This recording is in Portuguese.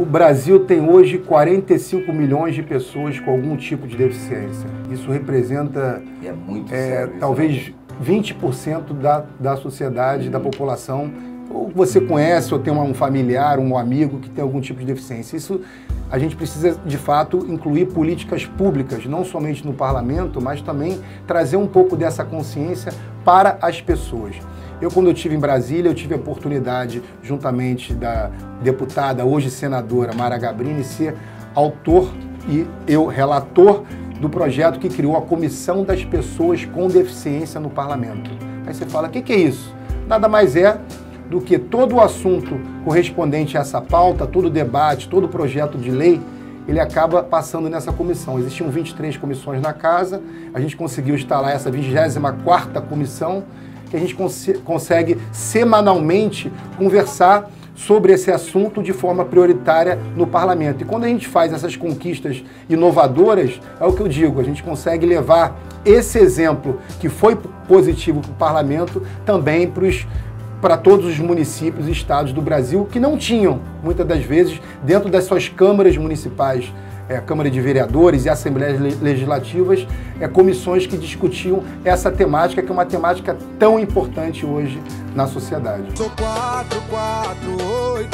O Brasil tem hoje 45 milhões de pessoas com algum tipo de deficiência. Isso representa é muito é, sério isso, talvez né? 20% da, da sociedade, da população, ou você conhece ou tem um familiar, um amigo que tem algum tipo de deficiência. Isso a gente precisa, de fato, incluir políticas públicas, não somente no parlamento, mas também trazer um pouco dessa consciência para as pessoas. Eu, quando eu estive em Brasília, eu tive a oportunidade, juntamente da deputada, hoje senadora Mara Gabrini, ser autor e eu relator do projeto que criou a Comissão das Pessoas com Deficiência no Parlamento. Aí você fala, o que, que é isso? Nada mais é do que todo o assunto correspondente a essa pauta, todo o debate, todo o projeto de lei, ele acaba passando nessa comissão. Existiam 23 comissões na casa, a gente conseguiu instalar essa 24ª comissão, que a gente cons consegue semanalmente conversar sobre esse assunto de forma prioritária no parlamento. E quando a gente faz essas conquistas inovadoras, é o que eu digo, a gente consegue levar esse exemplo que foi positivo para o parlamento também para os para todos os municípios e estados do Brasil que não tinham, muitas das vezes, dentro das suas câmaras municipais, é, Câmara de Vereadores e Assembleias Legislativas, é, comissões que discutiam essa temática, que é uma temática tão importante hoje na sociedade. Sou 4, 4, 8, 8.